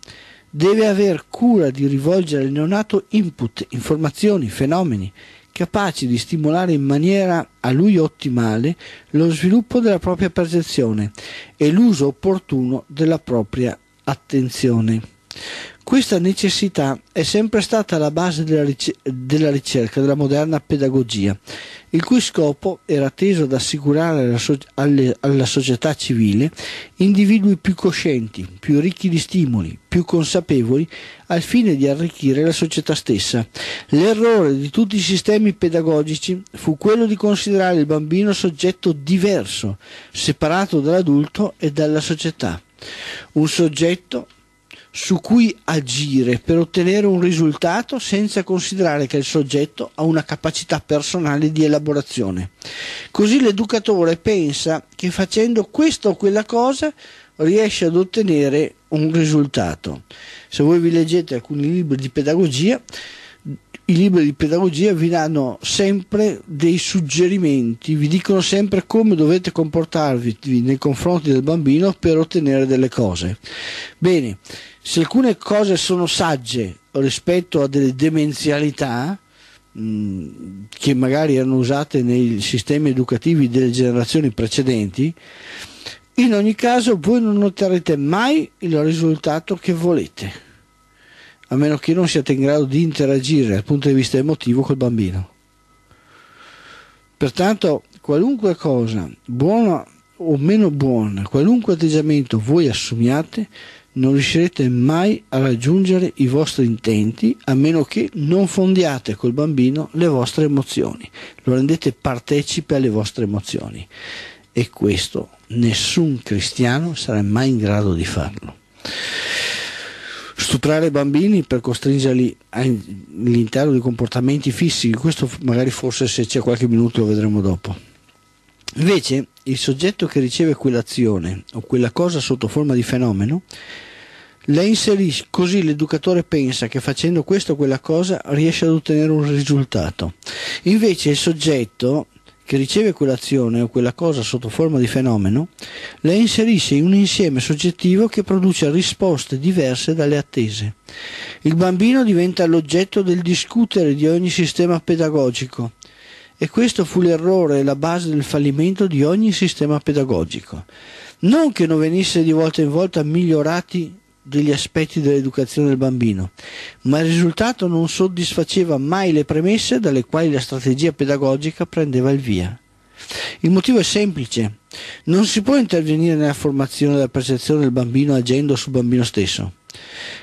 deve aver cura di rivolgere al neonato input, informazioni, fenomeni capaci di stimolare in maniera a lui ottimale lo sviluppo della propria percezione e l'uso opportuno della propria attenzione. Questa necessità è sempre stata la base della, ric- della, ricerca della moderna pedagogia, il cui scopo era teso ad assicurare alla, so- alle- alla società civile individui più coscienti, più ricchi di stimoli, più consapevoli, al fine di arricchire la società stessa. L'errore di tutti i sistemi pedagogici fu quello di considerare il bambino soggetto diverso, separato dall'adulto e dalla società. Un soggetto su cui agire per ottenere un risultato senza considerare che il soggetto ha una capacità personale di elaborazione. Così l'educatore pensa che facendo questa o quella cosa riesce ad ottenere un risultato. Se voi vi leggete alcuni libri di pedagogia, i libri di pedagogia vi danno sempre dei suggerimenti, vi dicono sempre come dovete comportarvi nei confronti del bambino per ottenere delle cose. Bene, se alcune cose sono sagge rispetto a delle demenzialità, mh, che magari erano usate nei sistemi educativi delle generazioni precedenti, in ogni caso voi non otterrete mai il risultato che volete a meno che non siate in grado di interagire dal punto di vista emotivo col bambino. Pertanto, qualunque cosa, buona o meno buona, qualunque atteggiamento voi assumiate, non riuscirete mai a raggiungere i vostri intenti a meno che non fondiate col bambino le vostre emozioni, lo rendete partecipe alle vostre emozioni. E questo nessun cristiano sarà mai in grado di farlo stuprare bambini per costringerli all'interno di comportamenti fissi, questo magari forse se c'è qualche minuto lo vedremo dopo. Invece il soggetto che riceve quell'azione o quella cosa sotto forma di fenomeno la inserisce, così l'educatore pensa che facendo questo o quella cosa riesce ad ottenere un risultato. Invece il soggetto che riceve quell'azione o quella cosa sotto forma di fenomeno, la inserisce in un insieme soggettivo che produce risposte diverse dalle attese. Il bambino diventa l'oggetto del discutere di ogni sistema pedagogico e questo fu l'errore e la base del fallimento di ogni sistema pedagogico. Non che non venisse di volta in volta migliorati degli aspetti dell'educazione del bambino, ma il risultato non soddisfaceva mai le premesse dalle quali la strategia pedagogica prendeva il via. Il motivo è semplice, non si può intervenire nella formazione della percezione del bambino agendo sul bambino stesso.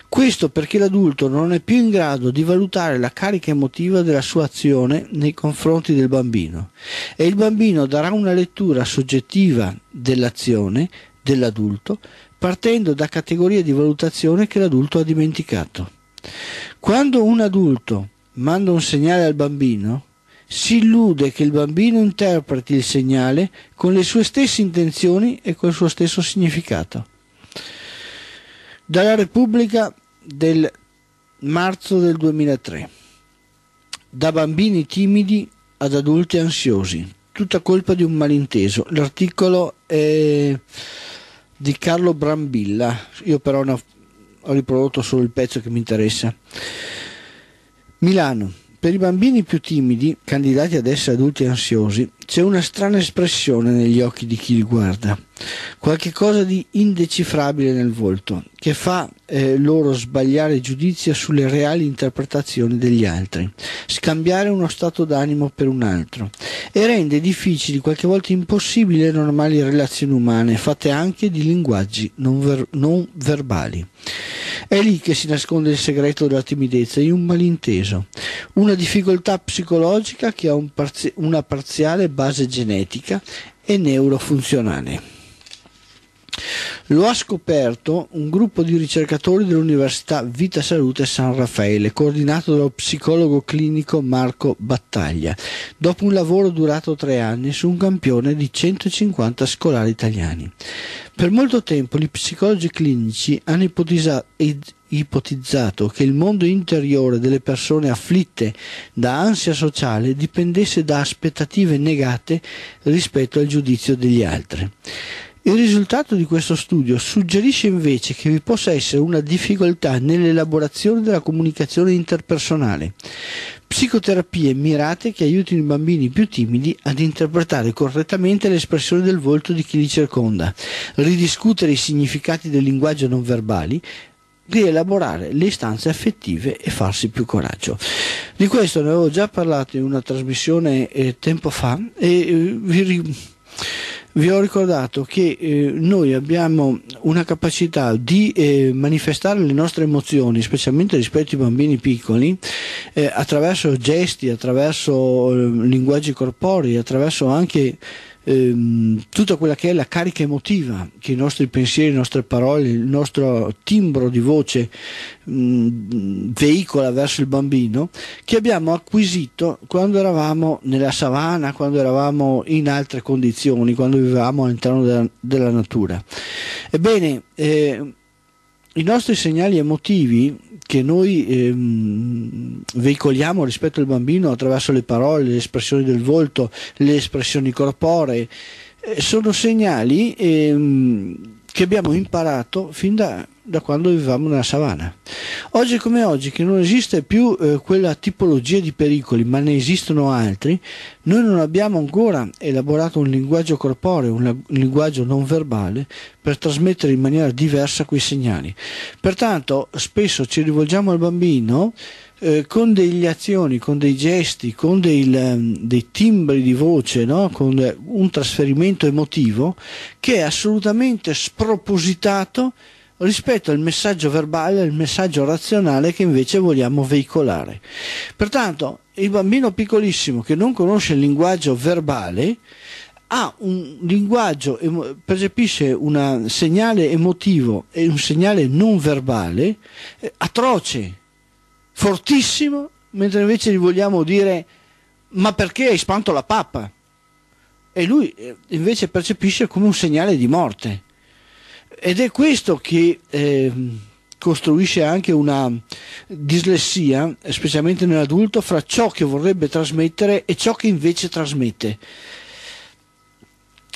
Questo perché l'adulto non è più in grado di valutare la carica emotiva della sua azione nei confronti del bambino e il bambino darà una lettura soggettiva dell'azione dell'adulto partendo da categorie di valutazione che l'adulto ha dimenticato. Quando un adulto manda un segnale al bambino, si illude che il bambino interpreti il segnale con le sue stesse intenzioni e col suo stesso significato. Dalla Repubblica del marzo del 2003. Da bambini timidi ad adulti ansiosi. Tutta colpa di un malinteso. L'articolo è di Carlo Brambilla. Io però ho riprodotto solo il pezzo che mi interessa. Milano. Per i bambini più timidi, candidati ad essere adulti ansiosi, c'è una strana espressione negli occhi di chi li guarda, qualche cosa di indecifrabile nel volto, che fa eh, loro sbagliare giudizio sulle reali interpretazioni degli altri, scambiare uno stato d'animo per un altro e rende difficili, qualche volta impossibili, le normali relazioni umane, fatte anche di linguaggi non, ver- non verbali. È lì che si nasconde il segreto della timidezza in un malinteso, una difficoltà psicologica che ha un parzi- una parziale base genetica e neurofunzionale. Lo ha scoperto un gruppo di ricercatori dell'Università Vita Salute San Raffaele, coordinato dallo psicologo clinico Marco Battaglia, dopo un lavoro durato tre anni su un campione di 150 scolari italiani. Per molto tempo gli psicologi clinici hanno ipotizzato, che il mondo interiore delle persone afflitte da ansia sociale dipendesse da aspettative negate rispetto al giudizio degli altri. Il risultato di questo studio suggerisce invece che vi possa essere una difficoltà nell'elaborazione della comunicazione interpersonale, psicoterapie mirate che aiutino i bambini più timidi ad interpretare correttamente l'espressione del volto di chi li circonda, ridiscutere i significati del linguaggio non verbali, rielaborare le istanze affettive e farsi più coraggio. Di questo ne avevo già parlato in una trasmissione eh, tempo fa e eh, vi vi ho ricordato che eh, noi abbiamo una capacità di eh, manifestare le nostre emozioni, specialmente rispetto ai bambini piccoli, eh, attraverso gesti, attraverso eh, linguaggi corporei, attraverso anche ehm, tutta quella che è la carica emotiva che i nostri pensieri, le nostre parole, il nostro timbro di voce mh, mm, veicola verso il bambino, che abbiamo acquisito quando eravamo nella savana, quando eravamo in altre condizioni, quando vivevamo all'interno della, della natura. Ebbene, eh, i nostri segnali emotivi che noi ehm, veicoliamo rispetto al bambino attraverso le parole, le espressioni del volto, le espressioni corporee, eh, sono segnali ehm, che abbiamo imparato fin da da quando vivevamo nella savana. Oggi come oggi, che non esiste più eh, quella tipologia di pericoli, ma ne esistono altri, noi non abbiamo ancora elaborato un linguaggio corporeo, un, un linguaggio non verbale, per trasmettere in maniera diversa quei segnali. Pertanto spesso ci rivolgiamo al bambino eh, con delle azioni, con dei gesti, con dei, um, dei timbri di voce, no? con un trasferimento emotivo che è assolutamente spropositato rispetto al messaggio verbale, al messaggio razionale che invece vogliamo veicolare. Pertanto, il bambino piccolissimo che non conosce il linguaggio verbale ha un linguaggio, percepisce un segnale emotivo e un segnale non verbale eh, atroce, fortissimo, mentre invece gli vogliamo dire ma perché hai spanto la pappa? E lui eh, invece percepisce come un segnale di morte. Ed è questo che eh, costruisce anche una dislessia, specialmente nell'adulto, fra ciò che vorrebbe trasmettere e ciò che invece trasmette.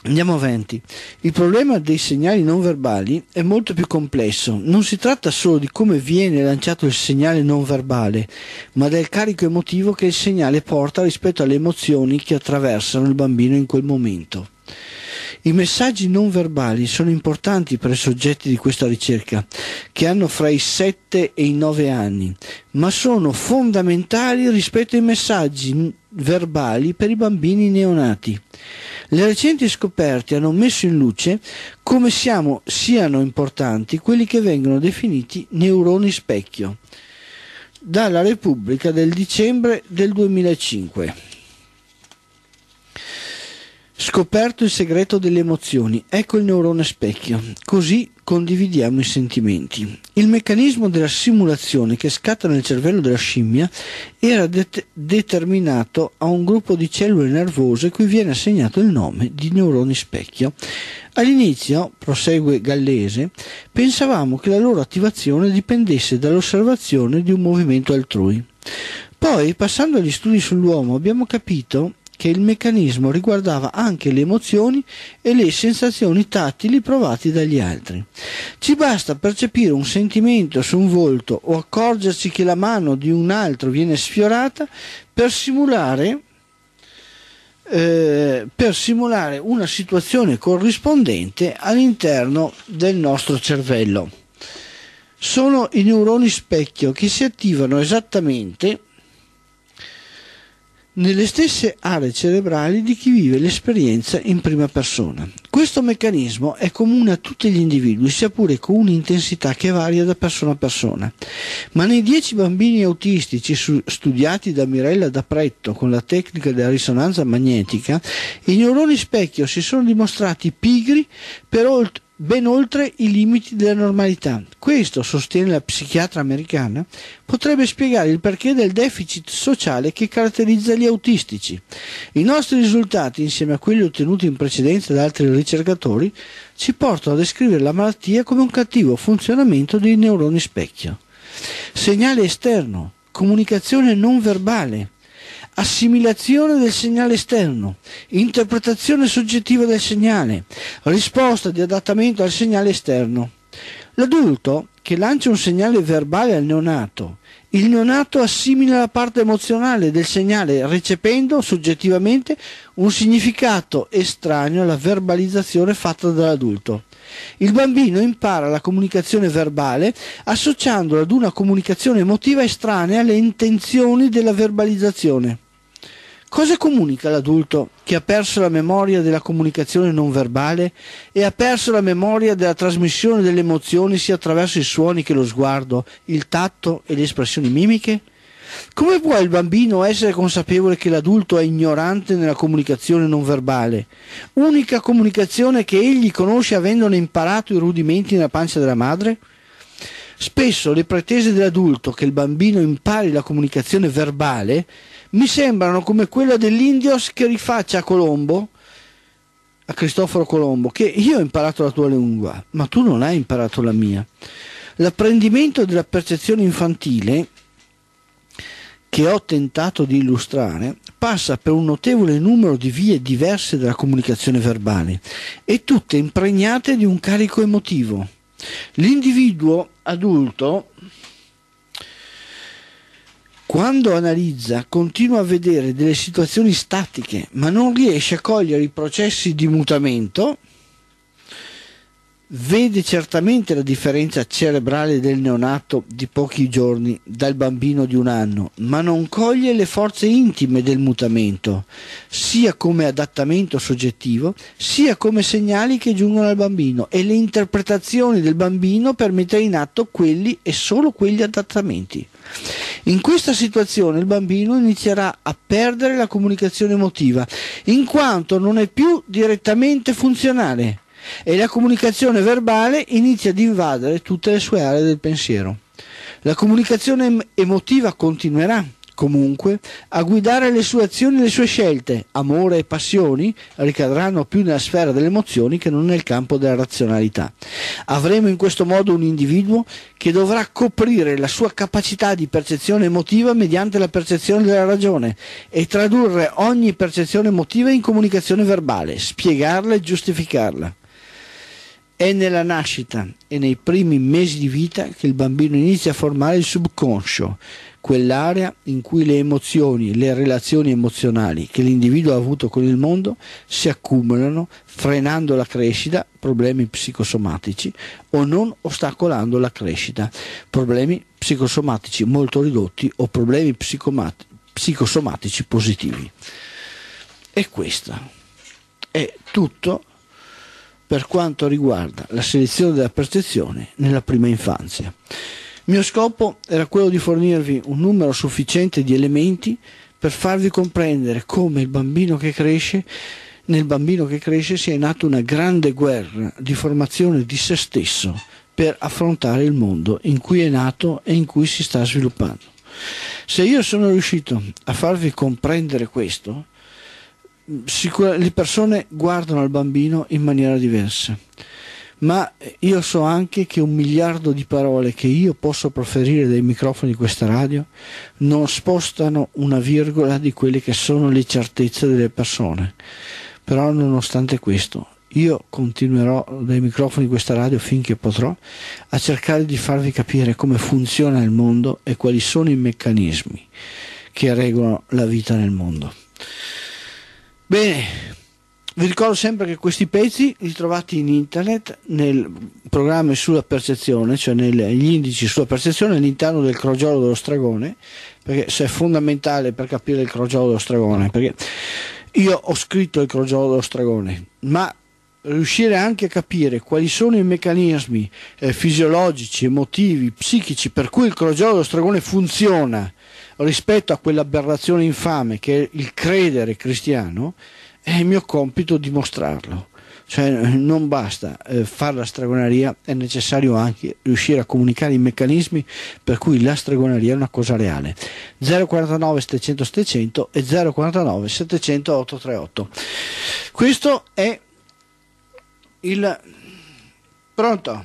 Andiamo avanti. Il problema dei segnali non verbali è molto più complesso. Non si tratta solo di come viene lanciato il segnale non verbale, ma del carico emotivo che il segnale porta rispetto alle emozioni che attraversano il bambino in quel momento. I messaggi non verbali sono importanti per i soggetti di questa ricerca, che hanno fra i 7 e i 9 anni, ma sono fondamentali rispetto ai messaggi verbali per i bambini neonati. Le recenti scoperte hanno messo in luce come siamo, siano importanti quelli che vengono definiti neuroni specchio dalla Repubblica del dicembre del 2005. Scoperto il segreto delle emozioni, ecco il neurone specchio, così condividiamo i sentimenti. Il meccanismo della simulazione che scatta nel cervello della scimmia era det- determinato a un gruppo di cellule nervose cui viene assegnato il nome di neuroni specchio. All'inizio, prosegue Gallese, pensavamo che la loro attivazione dipendesse dall'osservazione di un movimento altrui. Poi, passando agli studi sull'uomo, abbiamo capito che il meccanismo riguardava anche le emozioni e le sensazioni tattili provate dagli altri. Ci basta percepire un sentimento su un volto o accorgersi che la mano di un altro viene sfiorata per simulare eh, per simulare una situazione corrispondente all'interno del nostro cervello. Sono i neuroni specchio che si attivano esattamente nelle stesse aree cerebrali di chi vive l'esperienza in prima persona. Questo meccanismo è comune a tutti gli individui, sia pure con un'intensità che varia da persona a persona. Ma nei dieci bambini autistici studiati da Mirella D'Apretto con la tecnica della risonanza magnetica, i neuroni specchio si sono dimostrati pigri per oltre ben oltre i limiti della normalità. Questo, sostiene la psichiatra americana, potrebbe spiegare il perché del deficit sociale che caratterizza gli autistici. I nostri risultati, insieme a quelli ottenuti in precedenza da altri ricercatori, ci portano a descrivere la malattia come un cattivo funzionamento dei neuroni specchio. Segnale esterno, comunicazione non verbale, assimilazione del segnale esterno, interpretazione soggettiva del segnale, risposta di adattamento al segnale esterno. L'adulto che lancia un segnale verbale al neonato, il neonato assimila la parte emozionale del segnale recependo soggettivamente un significato estraneo alla verbalizzazione fatta dall'adulto. Il bambino impara la comunicazione verbale associandola ad una comunicazione emotiva estranea alle intenzioni della verbalizzazione. Cosa comunica l'adulto che ha perso la memoria della comunicazione non verbale e ha perso la memoria della trasmissione delle emozioni sia attraverso i suoni che lo sguardo, il tatto e le espressioni mimiche? Come può il bambino essere consapevole che l'adulto è ignorante nella comunicazione non verbale, unica comunicazione che egli conosce avendone imparato i rudimenti nella pancia della madre? Spesso le pretese dell'adulto che il bambino impari la comunicazione verbale mi sembrano come quella dell'Indios che rifaccia a Colombo, a Cristoforo Colombo, che io ho imparato la tua lingua, ma tu non hai imparato la mia. L'apprendimento della percezione infantile che ho tentato di illustrare passa per un notevole numero di vie diverse della comunicazione verbale e tutte impregnate di un carico emotivo. L'individuo adulto quando analizza continua a vedere delle situazioni statiche, ma non riesce a cogliere i processi di mutamento, vede certamente la differenza cerebrale del neonato di pochi giorni dal bambino di un anno, ma non coglie le forze intime del mutamento, sia come adattamento soggettivo, sia come segnali che giungono al bambino e le interpretazioni del bambino per mettere in atto quelli e solo quegli adattamenti. In questa situazione il bambino inizierà a perdere la comunicazione emotiva, in quanto non è più direttamente funzionale e la comunicazione verbale inizia ad invadere tutte le sue aree del pensiero. La comunicazione emotiva continuerà, Comunque, a guidare le sue azioni e le sue scelte, amore e passioni, ricadranno più nella sfera delle emozioni che non nel campo della razionalità. Avremo in questo modo un individuo che dovrà coprire la sua capacità di percezione emotiva mediante la percezione della ragione e tradurre ogni percezione emotiva in comunicazione verbale, spiegarla e giustificarla. È nella nascita e nei primi mesi di vita che il bambino inizia a formare il subconscio, quell'area in cui le emozioni, le relazioni emozionali che l'individuo ha avuto con il mondo si accumulano, frenando la crescita, problemi psicosomatici, o non ostacolando la crescita, problemi psicosomatici molto ridotti o problemi psicosomatici positivi. E questo è tutto per quanto riguarda la selezione della percezione nella prima infanzia. Mio scopo era quello di fornirvi un numero sufficiente di elementi per farvi comprendere come bambino cresce, nel bambino che cresce sia in atto una grande guerra di formazione di se stesso per affrontare il mondo in cui è nato e in cui si sta sviluppando. Se io sono riuscito a farvi comprendere questo, le persone guardano al bambino in maniera diversa ma io so anche che un miliardo di parole che io posso proferire dai microfoni di questa radio non spostano una virgola di quelle che sono le certezze delle persone. Però nonostante questo, io continuerò dai microfoni di questa radio finché potrò a cercare di farvi capire come funziona il mondo e quali sono i meccanismi che regolano la vita nel mondo. Bene, vi ricordo sempre che questi pezzi li trovate in internet nel programma sulla percezione, cioè negli indici sulla percezione all'interno del crogiolo dello stragone, perché è fondamentale per capire il crogiolo dello stragone, perché io ho scritto il crogiolo dello stragone, ma riuscire anche a capire quali sono i meccanismi eh, fisiologici, emotivi, psichici per cui il crogiolo dello stragone funziona rispetto a quell'aberrazione infame che è il credere cristiano, è il mio compito dimostrarlo. Cioè, non basta eh, fare la stregoneria, è necessario anche riuscire a comunicare i meccanismi per cui la stregoneria è una cosa reale. 049 700 700 e 049 700 838. Questo è il... Pronto?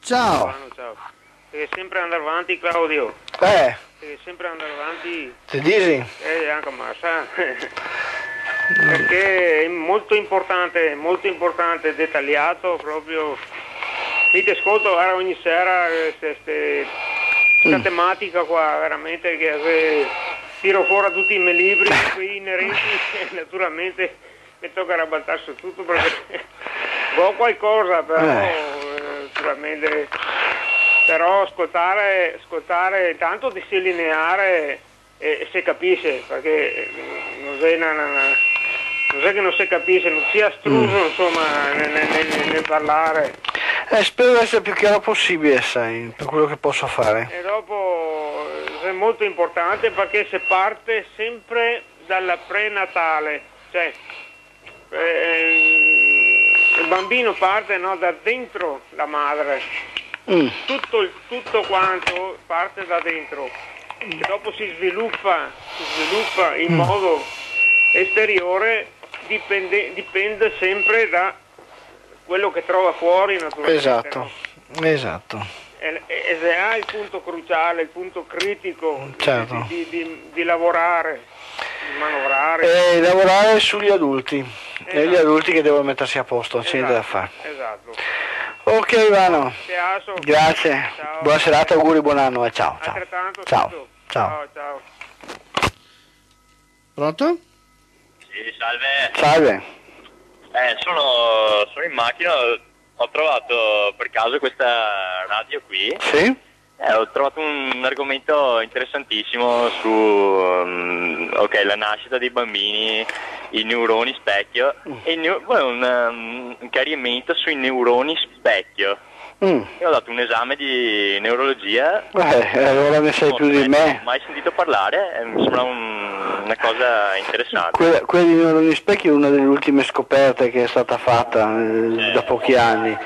Ciao. Ciao. Devi sempre andare avanti Claudio. Eh. Devi sempre andare avanti. Ti dici? Eh, anche ma sa. Perché è molto importante, molto importante, dettagliato proprio. Io ti ascolto ogni sera questa mm. tematica qua, veramente che se tiro fuori tutti i miei libri qui inerenti e naturalmente mi tocca rabbattare su tutto perché ho qualcosa però eh. eh. naturalmente però ascoltare, ascoltare tanto di lineare e se capisce perché non è una, una cos'è che non si capisce, non sia astruso mm. insomma nel, nel, nel parlare. Eh, spero di essere più chiaro possibile, sai, per quello che posso fare. E dopo è molto importante perché si parte sempre dalla prenatale, cioè eh, il bambino parte no, da dentro la madre, mm. tutto, tutto quanto parte da dentro e dopo si sviluppa, si sviluppa in mm. modo esteriore dipende, dipende sempre da quello che trova fuori naturalmente. Esatto, no? esatto. E, e se ha il punto cruciale, il punto critico certo. di, di, di, lavorare, di manovrare. E lavorare sugli adulti, esatto. e gli esatto. adulti che devono mettersi a posto, c'è esatto. da fare. Esatto. Ok Ivano, grazie, ciao. buona serata, auguri, buon anno e ciao. Ciao. Ciao. ciao. ciao. ciao. Pronto? Sì, salve. Salve. Eh, sono, sono in macchina, ho trovato per caso questa radio qui. Sì. Eh, ho trovato un argomento interessantissimo su um, okay, la nascita dei bambini, i neuroni specchio mm. e neu- un, um, un chiarimento sui neuroni specchio. Mm. Io ho dato un esame di neurologia. Eh, allora ne sai più di me. Non ho mai sentito parlare, mi sembra un, una cosa interessante. Quella, quella di neuroni specchi è una delle ultime scoperte che è stata fatta eh, da pochi anni.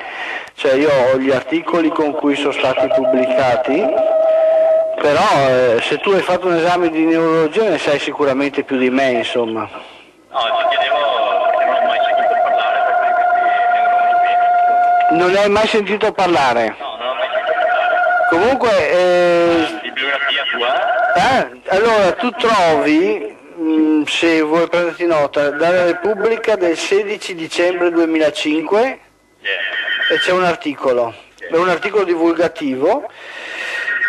Cioè io ho gli articoli con cui sono stati pubblicati però eh, se tu hai fatto un esame di neurologia ne sai sicuramente più di me, insomma. No, ti chiedevo Non ne hai mai sentito parlare? No, non ho mai sentito parlare. Comunque, eh, Bibliografia tua? eh, allora tu trovi, mh, se vuoi prenderti nota, dalla Repubblica del 16 dicembre 2005 Yeah. e c'è un articolo, è un articolo divulgativo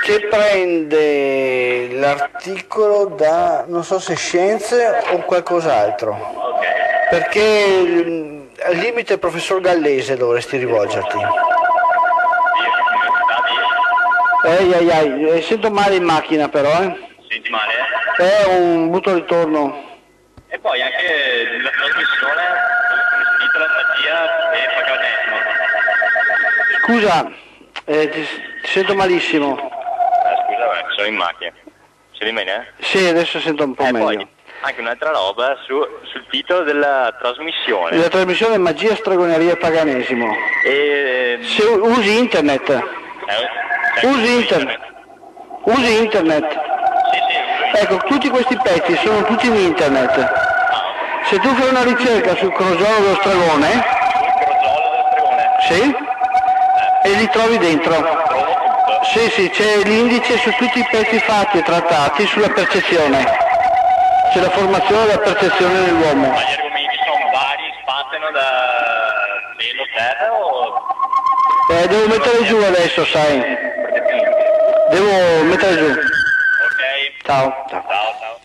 che prende l'articolo da, non so se scienze o qualcos'altro, Ok. perché mh, al limite professor Gallese dovresti rivolgerti. Ehi, ehi, ehi, eh, sento male in macchina però, eh. Senti male? È un butto ritorno. E poi anche la trasmissione, titola magia e paganesimo. Scusa, eh, ti, ti sento malissimo. Eh, scusa, sono in macchina. Sei di bene? Sì, adesso sento un po' E meglio. poi anche un'altra roba su- sul titolo della trasmissione. La trasmissione è Magia, Stregoneria e Paganesimo. E, Se usi internet, eh, c'è Usi anche internet. usi internet. Sì, sì, Ecco, tutti questi pezzi sono tutti in internet. Ah, Se tu fai una ricerca sul crogiolo dello stregone, il crogiolo del stregone. sì, e li trovi dentro. Sì, sì, c'è l'indice su tutti i pezzi fatti e trattati sulla percezione. C'è la formazione della percezione dell'uomo. Ma gli argomenti sono vari, spaziano da cielo, terra o... Eh, devo mettere giù adesso, sai. Devo mettere giù. Ok, ciao, ciao.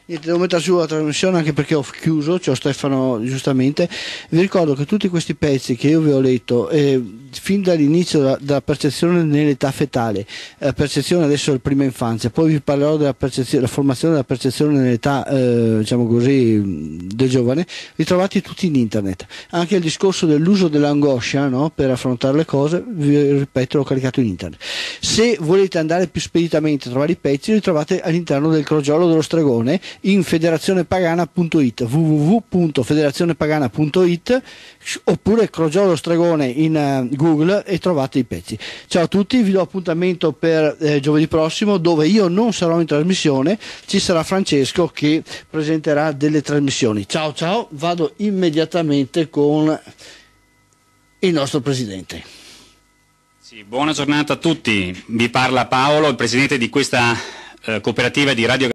Niente, devo mettere su la trasmissione anche perché ho chiuso, c'ho Stefano giustamente. Vi ricordo che tutti questi pezzi che io vi ho letto, eh, fin dall'inizio della, della percezione nell'età fetale, la percezione adesso è prima infanzia, poi vi parlerò della, della formazione della percezione nell'età, eh, diciamo così, del giovane, li trovate tutti in internet. Anche il discorso dell'uso dell'angoscia no, per affrontare le cose, vi ripeto, l'ho caricato in internet. Se volete andare più speditamente a trovare i pezzi, li trovate all'interno del crogiolo dello stregone in federazionepagana.it www.federazionepagana.it oppure crogiolo stregone in eh, Google e trovate i pezzi. Ciao a tutti, vi do appuntamento per eh, giovedì prossimo dove io non sarò in trasmissione, ci sarà Francesco che presenterà delle trasmissioni. Ciao ciao, vado immediatamente con il nostro presidente. Sì, buona giornata a tutti. Vi parla Paolo, il presidente di questa eh, cooperativa di Radio